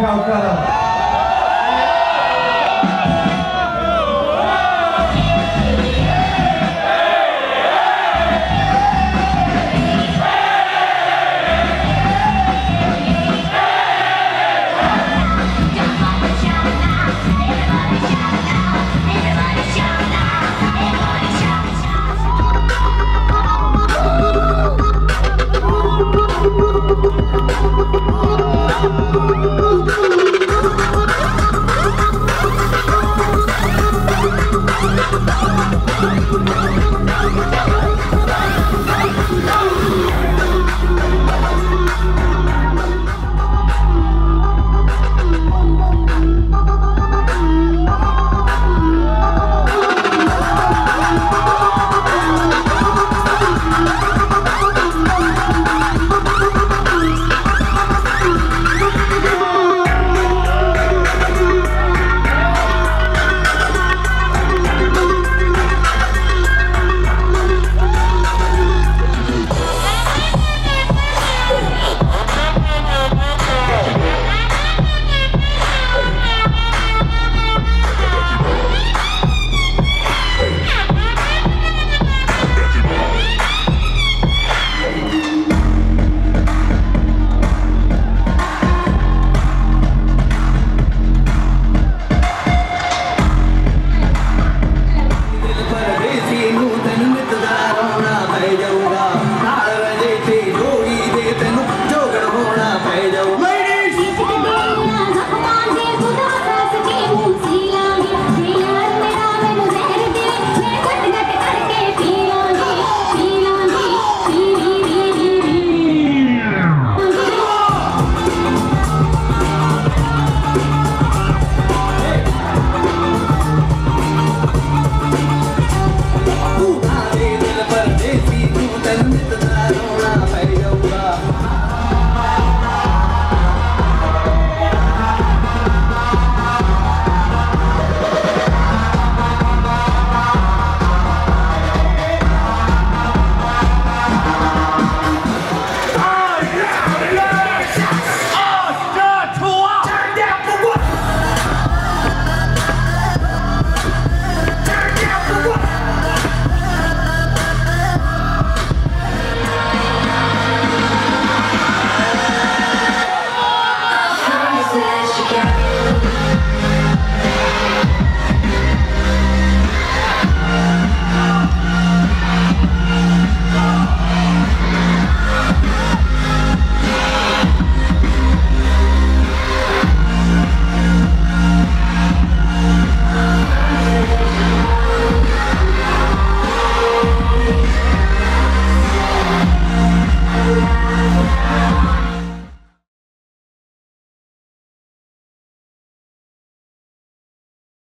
Calcutta. Oh,